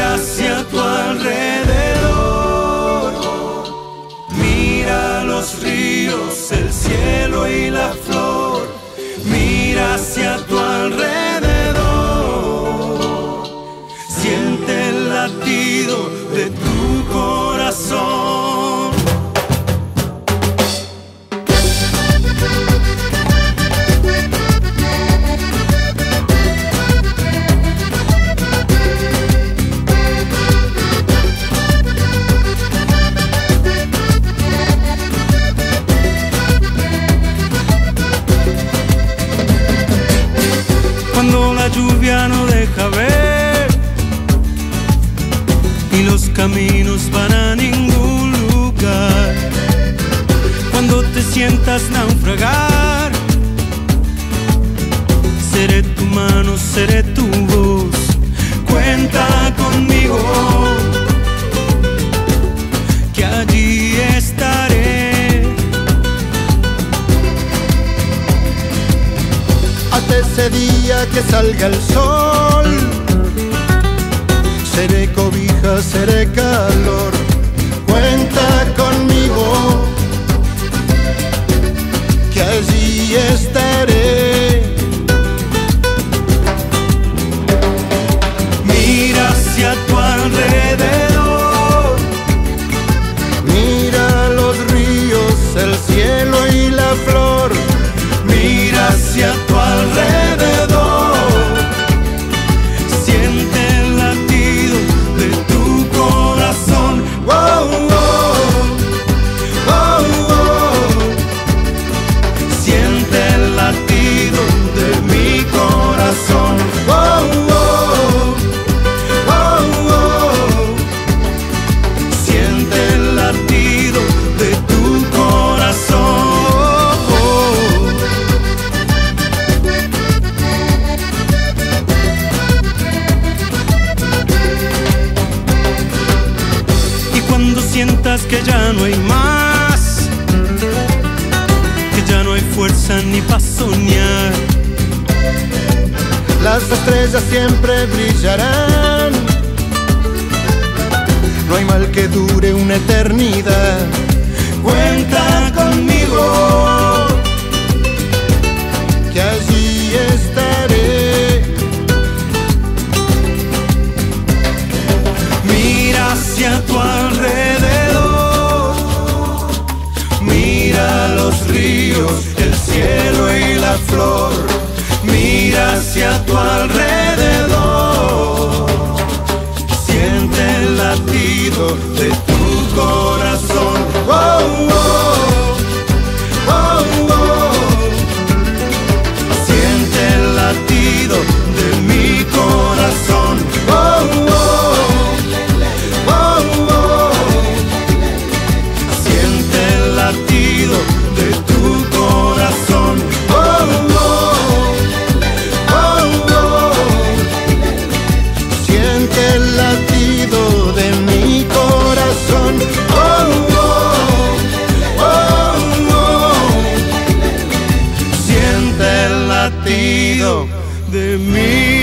Mira hacia tu alrededor. Lluvia no deja ver y los caminos van a ningún lugar. Cuando te sientas naufragar, seré tu mano, seré tu voz. Cuenta conmigo, día que salga el sol. Seré cobija, seré calor. Que ya no hay más, que ya no hay fuerza ni para soñar, Las estrellas siempre brillarán. No hay mal que dure una eternidad. El cielo y la flor, mira hacia tu alrededor, de mí.